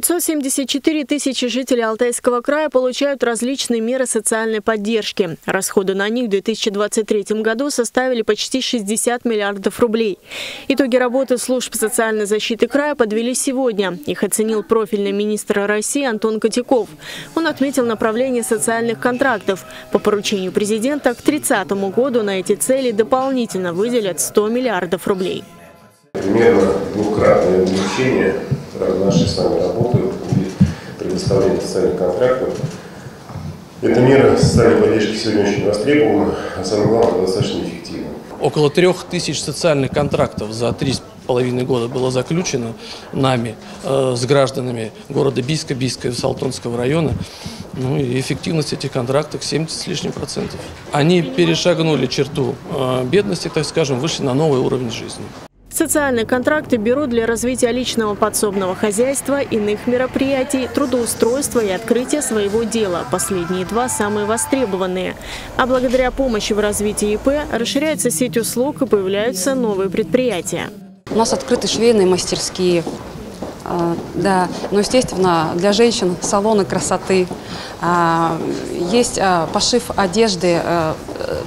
574 тысячи жителей Алтайского края получают различные меры социальной поддержки. Расходы на них в 2023 году составили почти 60 миллиардов рублей. Итоги работы служб социальной защиты края подвели сегодня. Их оценил профильный министр России Антон Котяков. Он отметил направление социальных контрактов. По поручению президента к 30 году на эти цели дополнительно выделят 100 миллиардов рублей. Примерно двукратное увеличение нашей с вами работы будет предоставление социальных контрактов. Эта мера социальной поддержки сегодня очень востребована, а самое главное, достаточно эффективна. Около трех тысяч социальных контрактов за три с половиной года было заключено нами э, с гражданами города Бийска, Бийска и Салтонского района. Ну и эффективность этих контрактов 70 с лишним процентов. Они перешагнули черту э, бедности, так скажем, вышли на новый уровень жизни. Социальные контракты берут для развития личного подсобного хозяйства, иных мероприятий, трудоустройства и открытия своего дела. Последние два самые востребованные. А благодаря помощи в развитии ИП расширяется сеть услуг и появляются новые предприятия. У нас открыты швейные мастерские, а, да, но, естественно, для женщин салоны красоты. А, есть а, пошив одежды,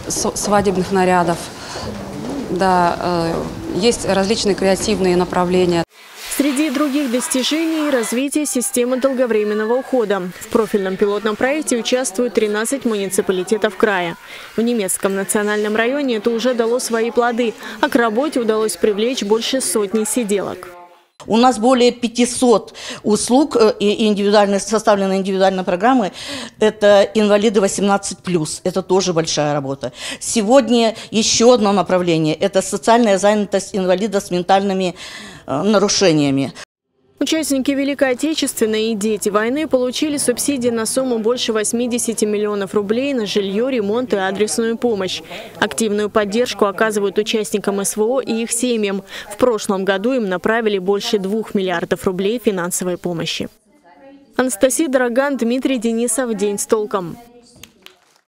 свадебных нарядов, да, есть различные креативные направления. Среди других достижений – развитие системы долговременного ухода. В профильном пилотном проекте участвуют 13 муниципалитетов края. В немецком национальном районе это уже дало свои плоды, а к работе удалось привлечь больше сотни сиделок. У нас более 500 услуг э, и индивидуально, составлены индивидуальные программы. Это инвалиды 18+, это тоже большая работа. Сегодня еще одно направление – это социальная занятость инвалида с ментальными э, нарушениями. Участники Великой Отечественной и дети войны получили субсидии на сумму больше 80 миллионов рублей на жилье, ремонт и адресную помощь. Активную поддержку оказывают участникам СВО и их семьям. В прошлом году им направили больше 2 миллиардов рублей финансовой помощи. Анастасия Дороган, Дмитрий Денисов. День с толком.